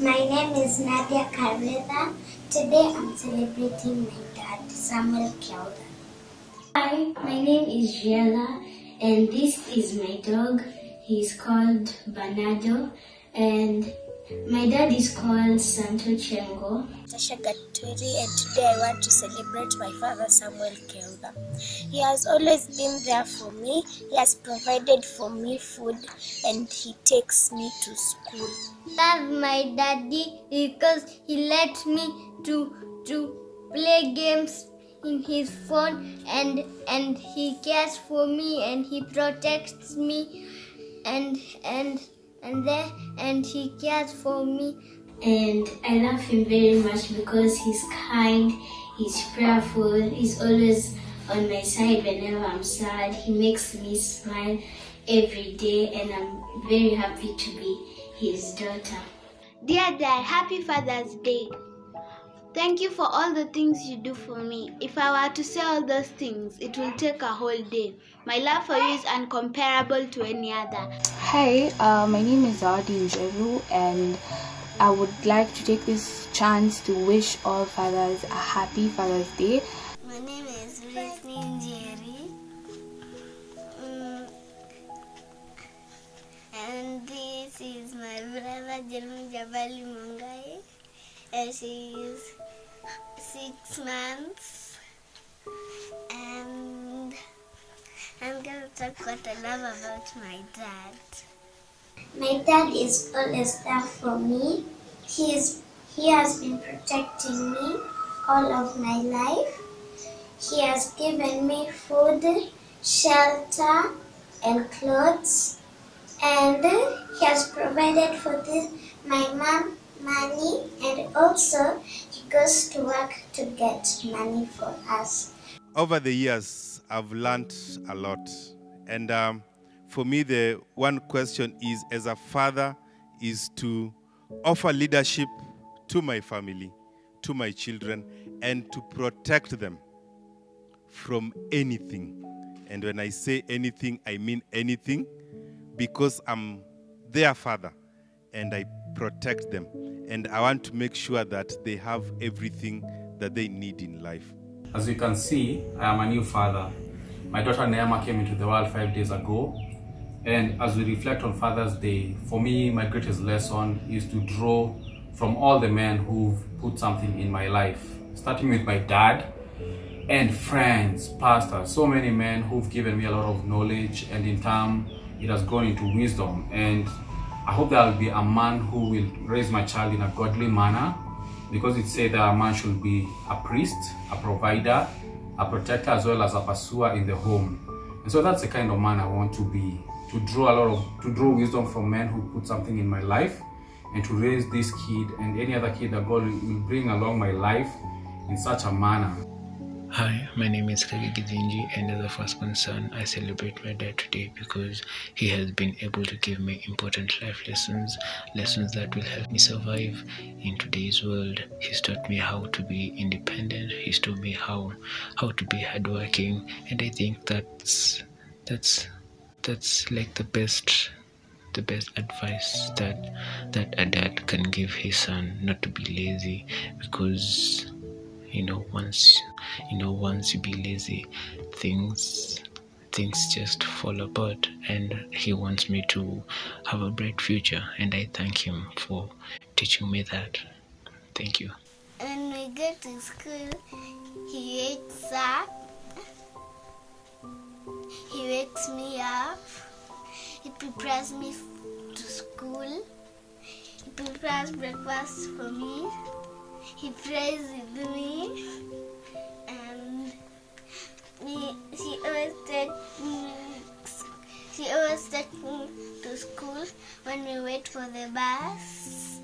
My name is Nadia Kareda. Today I'm celebrating my dad, Samuel Kelda. Hi, my name is Giella, and this is my dog. He's called Bernardo, and my dad is called Santo Chengo. Tasha Gaturi, and today I want to celebrate my father Samuel Kelda. He has always been there for me. He has provided for me food, and he takes me to school. I love my daddy because he lets me to to play games in his phone and and he cares for me and he protects me and and and then and he cares for me and I love him very much because he's kind, he's prayerful, he's always on my side whenever I'm sad. He makes me smile every day and I'm very happy to be his daughter. Dear Dad, happy Father's Day. Thank you for all the things you do for me. If I were to say all those things, it will take a whole day. My love for you is uncomparable to any other. Hi, uh, my name is Zawadi Njeru, and I would like to take this chance to wish all fathers a happy Father's Day. My name is Britney Njeri. Mm, and this is my brother Jeremy Jabali Mungai. And she is six months. And I'm gonna talk what I love about my dad. My dad is always there for me. He is he has been protecting me all of my life. He has given me food, shelter, and clothes. And he has provided for this my mom money and also goes to work to get money for us. over the years, I've learned a lot. And um, for me, the one question is as a father, is to offer leadership to my family, to my children, and to protect them from anything. And when I say anything, I mean anything because I'm their father and I protect them. And I want to make sure that they have everything that they need in life. As you can see, I am a new father. My daughter Neema came into the world five days ago. And as we reflect on Father's Day, for me, my greatest lesson is to draw from all the men who've put something in my life, starting with my dad and friends, pastors, so many men who've given me a lot of knowledge, and in time, it has gone into wisdom. And I hope that I'll be a man who will raise my child in a godly manner because it said that a man should be a priest, a provider, a protector, as well as a pursuer in the home. And so that's the kind of man I want to be, to draw a lot of, to draw wisdom from men who put something in my life and to raise this kid and any other kid that God will bring along my life in such a manner. Hi, my name is Kagi Gizinji, and as a firstborn son, I celebrate my dad today because he has been able to give me important life lessons, lessons that will help me survive in today's world. He's taught me how to be independent. He's taught me how how to be hardworking, and I think that's that's that's like the best the best advice that that a dad can give his son not to be lazy because you know once you know once you be lazy things things just fall apart and he wants me to have a bright future and i thank him for teaching me that thank you When we go to school, he wakes up. He wakes me up. He prepares me to school. He prepares breakfast for me. He prays with me. She always takes me. She always takes me to school when we wait for the bus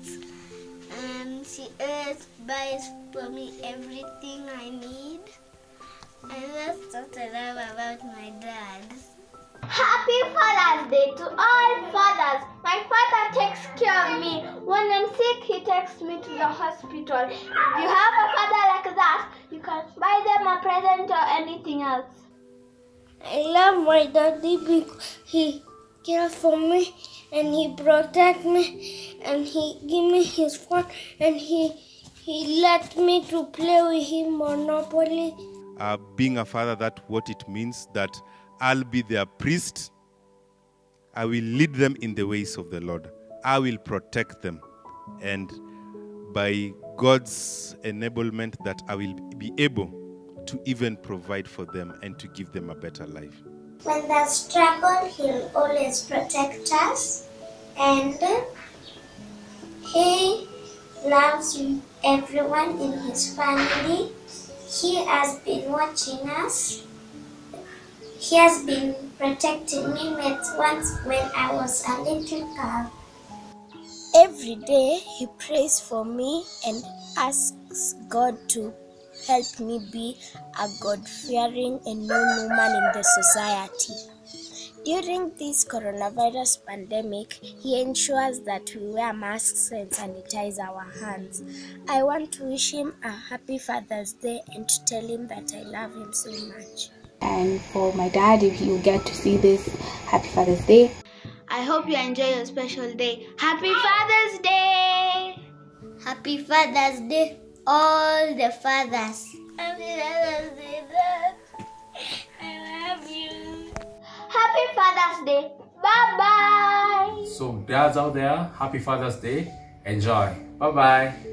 and she always buys for me everything I need. And that's what I love about my dad. Happy Father's Day to all fathers. My father takes care of me. When I'm sick, he takes me to the hospital. If you have a father like that, can buy them a present or anything else. I love my daddy because he cares for me and he protect me and he give me his phone and he he let me to play with him Monopoly. Uh, being a father, that what it means that I'll be their priest. I will lead them in the ways of the Lord. I will protect them. And by God's enablement, that I will be able to even provide for them and to give them a better life. When there's trouble, He'll always protect us. And He loves everyone in His family. He has been watching us. He has been protecting me once when I was a little girl. Every day he prays for me and asks God to help me be a God fearing and known woman in the society. During this coronavirus pandemic, he ensures that we wear masks and sanitize our hands. I want to wish him a happy Father's Day and to tell him that I love him so much. And for my dad, if you get to see this, happy Father's Day. I hope you enjoy your special day. Happy Father's Day! Happy Father's Day, all the fathers. Happy Father's Day, Dad. I love you. Happy Father's Day. Bye bye. So, dads out there, happy Father's Day. Enjoy. Bye bye.